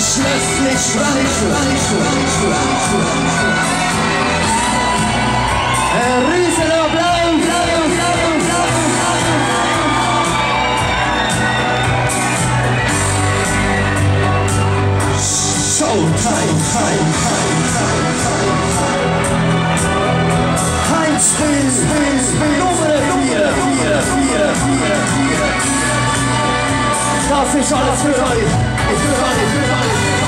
Schließlich Frankfurt. Ein Riesenapplaus. Showtime. Heinz Spiel, Nummer 4. Das ist alles für euch. Für euch, für euch.